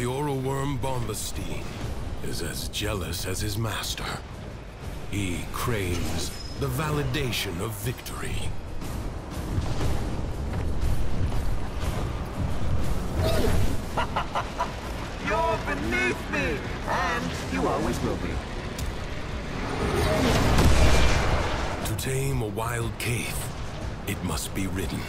The Orowyrm Bombastine is as jealous as his master. He craves the validation of victory. You're beneath me, and you always will be. To tame a wild cave, it must be ridden.